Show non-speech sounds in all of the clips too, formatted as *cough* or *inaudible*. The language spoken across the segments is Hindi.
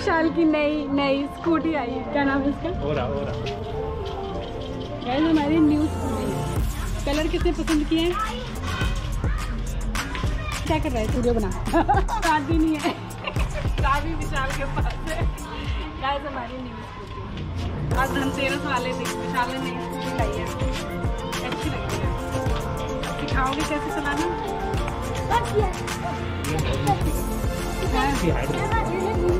विशाल की नई नई स्कूटी आई है। क्या नाम है इसका रहा हो हमारी न्यू स्कूटी है। कलर कितने पसंद किए हैं? क्या कर रहा है? वीडियो बना। *laughs* शादी नहीं है। शादी विशाल के पास है। गाइस हमारी न्यू स्कूटी आज धनतेरस वाले दिन विशाल ने नई स्कूटी लाई है। अच्छी लगती है। सिखाओगे कैसे चलाना? हाँ।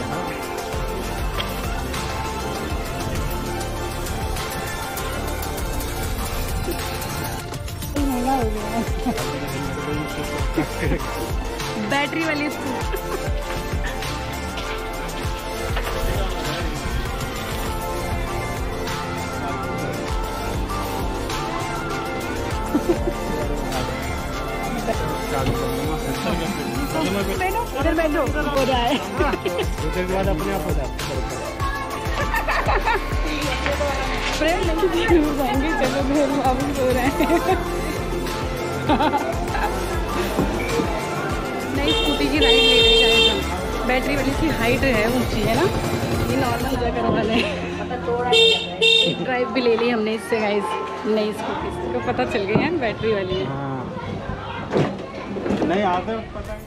जाता बैटरी वाली बैठो *laughs* इधर बैठो हो है उधर के बाद अपने आप हो है नहीं हो जाएँगे चलो फिर वापस हो रहे हैं नई स्कूटी की राइड ले रहे हैं बैटरी वाली की हाइट है ऊँची है ना ये नॉर्मल जगह वाले ड्राइव भी ले ली हमने इससे गाइस नई स्कूटी को पता चल गई है। बैटरी वाली है हाँ नहीं आते पता